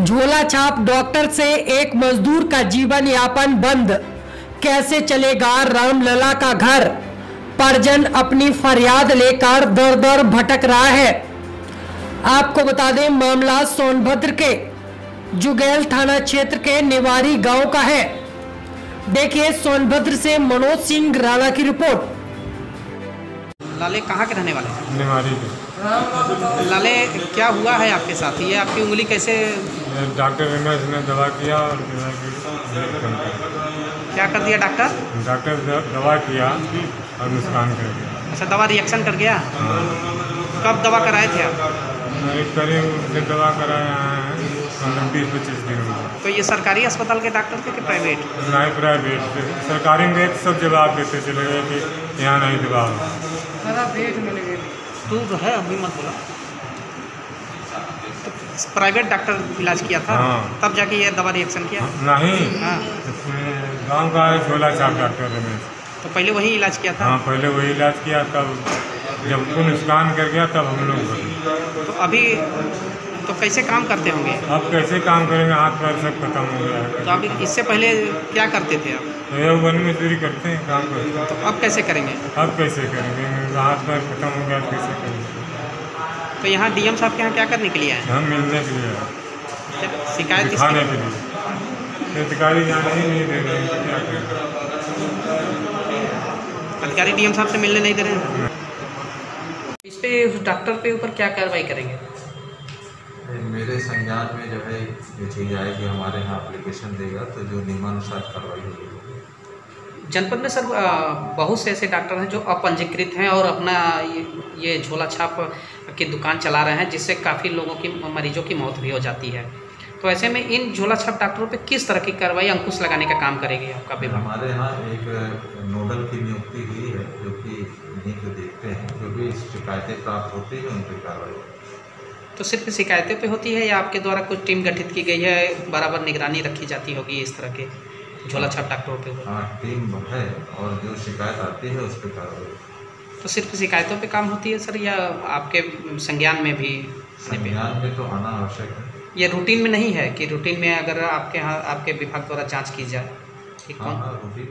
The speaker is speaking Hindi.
झोला छाप डॉक्टर से एक मजदूर का जीवन यापन बंद। कैसे चलेगा रामलला का घर? परिजन अपनी फरियाद लेकर दर दर भटक रहा है। आपको बता दें, मामला सोनभद्र के जुगैल थाना क्षेत्र के निवारी गाँव का है। देखिए सोनभद्र से मनोज सिंह राणा की रिपोर्ट। लाले कहाँ के रहने वाले हैं? के। लाले क्या हुआ है आपके साथ? ये आपकी उंगली कैसे डॉक्टर ने दवा किया और दवा क्या कर दिया डॉक्टर? डॉक्टर दवा किया और नुकसान कर दिया। अच्छा दवा रिएक्शन कर गया? कब दवा कराए थे आप? करीब दवा कराया है मतलब बीस पच्चीस दिन तो ये सरकारी अस्पताल के डॉक्टर थे कि प्राइवेट नहीं प्राइवेट सरकारी में सब जवाब देते चले गए कि यहाँ नहीं दवा हो तू जो है अभी मत बोला। तो प्राइवेट डॉक्टर इलाज किया था हाँ। तब जाके ये दवा रिएक्शन किया? नहीं। हाँ। गाँव का है झोला छाप डॉक्टर में तो पहले वही इलाज किया था? हाँ पहले वही इलाज किया तब जब उनको स्कान कर गया तब हम लोग तो अभी तो कैसे काम करते होंगे? अब कैसे काम करेंगे? हाथ पैर सब खत्म हो गया है। तो अभी इससे पहले क्या करते थे आप? तो ये वन मजदूरी करते हैं काम करते हैं। तो अब कैसे करेंगे? अब कैसे करेंगे? हाथ पैर खत्म हो गया तो कैसे करेंगे? तो यहाँ डीएम साहब के यहाँ क्या करने के लिए आए? हम मिलने के लिए शिकायत दिखाने के लिए। अधिकारी जाने ही नहीं दे रहे हैं तो अधिकारी डीएम साहब से मिलने नहीं दे रहे हैं? इस पे उस डॉक्टर पे ऊपर क्या कार्रवाई करेंगे? मेरे संज्ञान में जो है ये चीज़ आएगी हमारे यहाँ अप्लीकेशन देगा तो जो नियमानुसार कार्रवाई होगी जनपद में सर बहुत से ऐसे डॉक्टर हैं जो अपंजीकृत हैं और अपना ये, झोला छाप की दुकान चला रहे हैं जिससे काफ़ी लोगों की मरीजों की मौत भी हो जाती है। तो ऐसे में इन झोला छाप डॉक्टरों पे किस तरह की कार्रवाई अंकुश लगाने का काम करेगी आपका विभाग? हमारे यहाँ एक नोडल की नियुक्ति हुई है जो कि इन्हीं को देखते हैं जो भी शिकायतें प्राप्त होती है उन पर कार्रवाई। तो सिर्फ़ शिकायतों पे होती है या आपके द्वारा कुछ टीम गठित की गई है? बराबर निगरानी रखी जाती होगी इस तरह के झोला छाप डॉक्टरों पे हाँ टीम है और जो शिकायत आती है उस पर कार्रवाई। तो सिर्फ़ शिकायतों पे काम होती है सर या आपके संज्ञान में भी संज्ञान में तो आना आवश्यक है। ये रूटीन में नहीं है कि रूटीन में अगर आपके यहाँ आपके विभाग द्वारा जाँच की जाए? कि हाँ हाँ भी